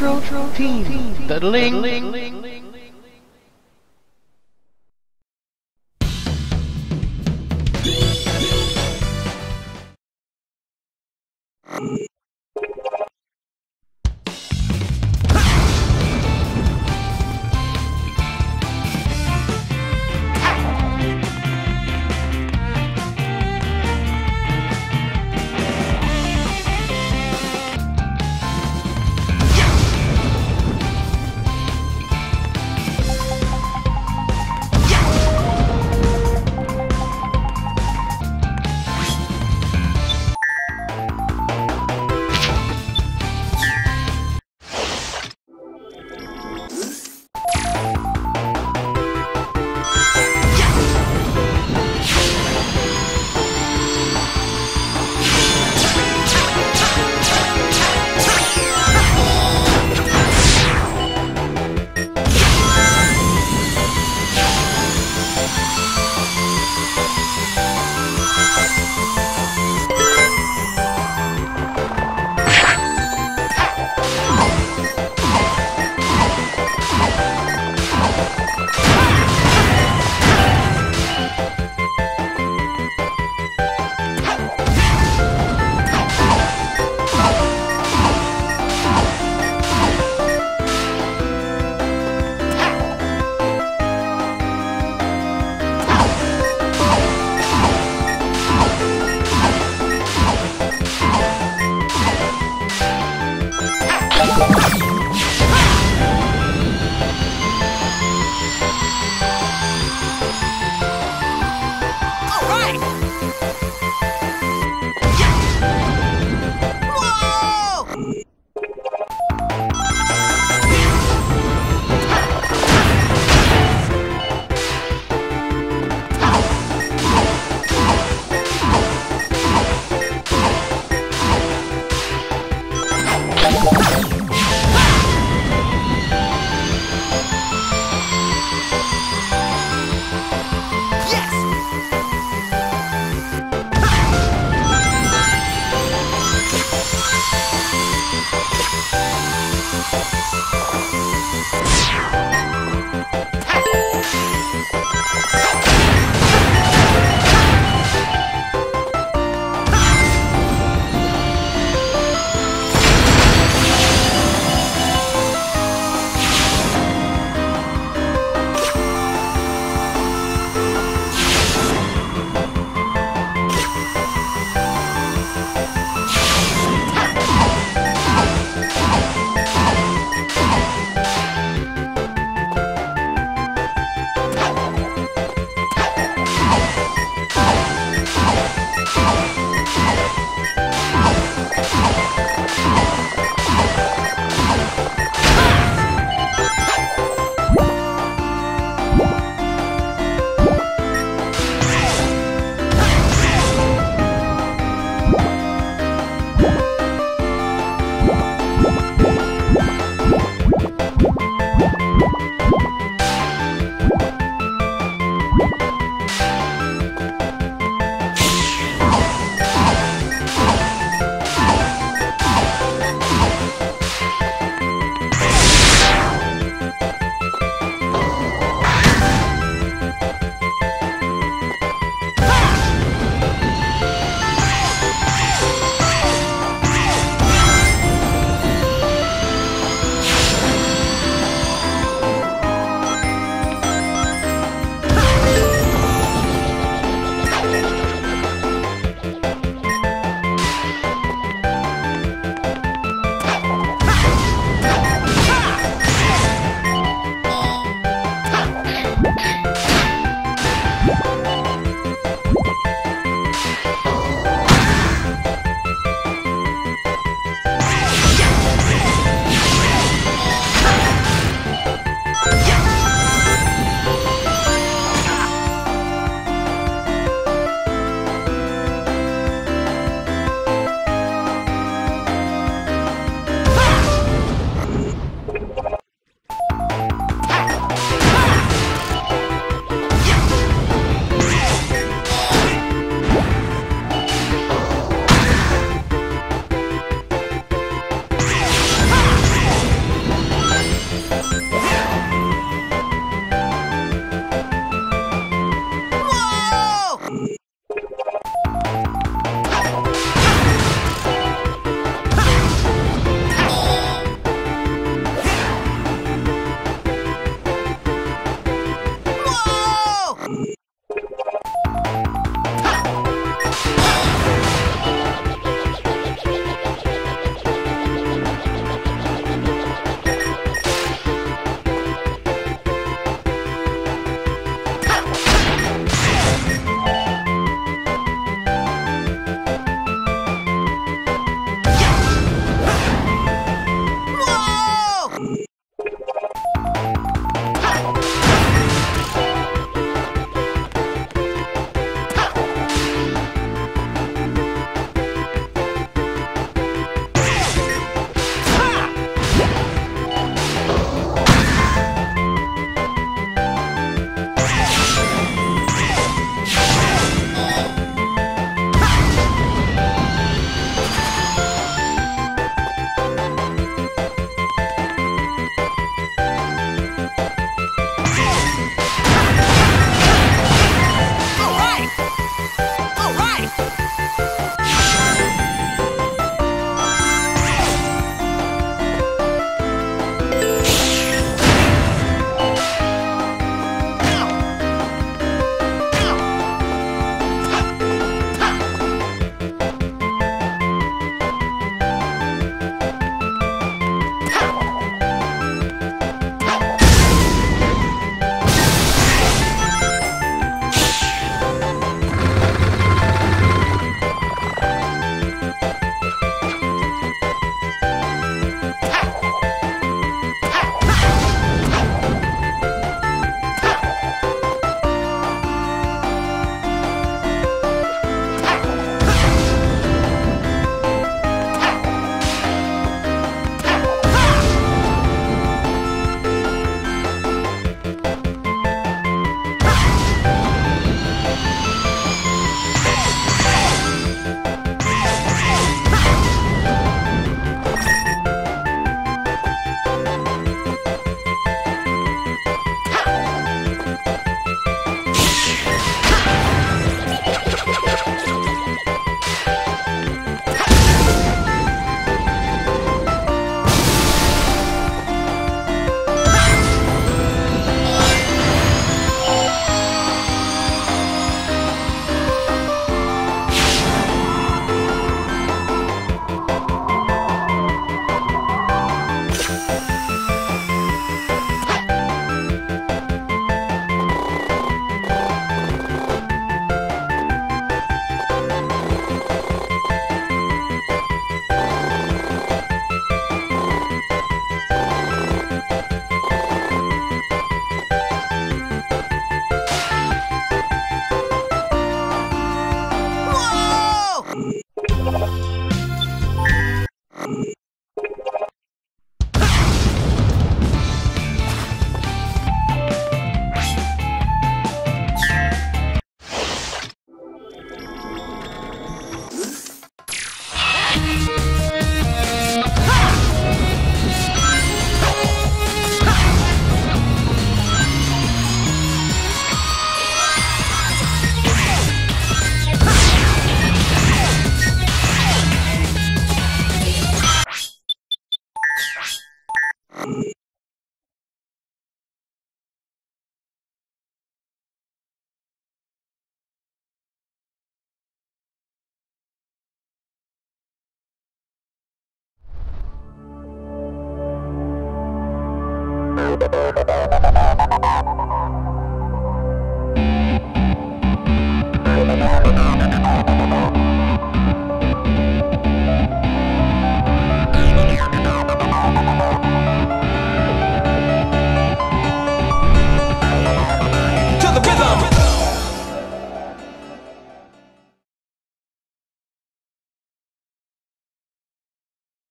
Retro Team Battling. Ah!